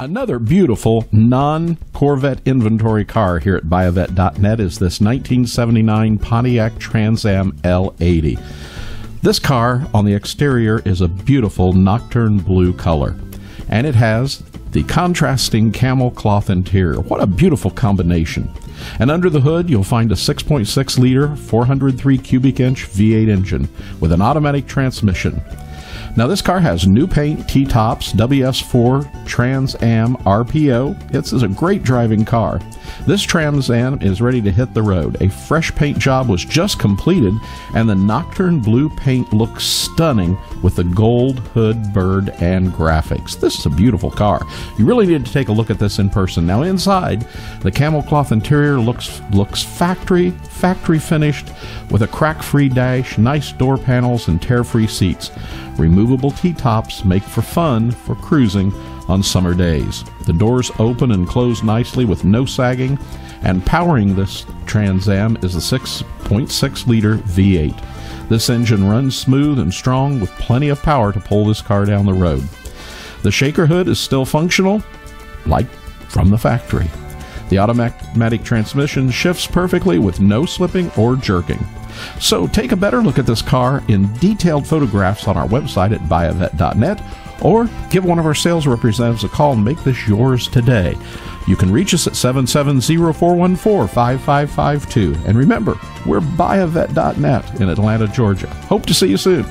Another beautiful non Corvette inventory car here at buyavette.net is this 1979 Pontiac Trans Am L80. This car on the exterior is a beautiful nocturne blue color, and it has the contrasting camel cloth interior. What a beautiful combination. And under the hood, you'll find a 6.6 liter, 403 cubic inch V8 engine with an automatic transmission. Now, this car has new paint, T tops, WS4, Trans Am, RPO. This is a great driving car. This Trans Am is ready to hit the road. A fresh paint job was just completed, and the Nocturne blue paint looks stunning with the gold hood, bird, and graphics. This is a beautiful car. You really need to take a look at this in person. Now, inside, the camel cloth interior looks looks factory factory finished with a crack-free dash, nice door panels, and tear-free seats. Removable T-tops make for fun for cruising on summer days. The doors open and close nicely with no sagging, and powering this Trans Am is a 6.6 liter V8. This engine runs smooth and strong with plenty of power to pull this car down the road. The shaker hood is still functional, like from the factory. The automatic transmission shifts perfectly with no slipping or jerking. So take a better look at this car in detailed photographs on our website at buyavette.net or give one of our sales representatives a call and make this yours today. You can reach us at 770-414-5552. And remember, we're buyavette.net in Atlanta, Georgia. Hope to see you soon.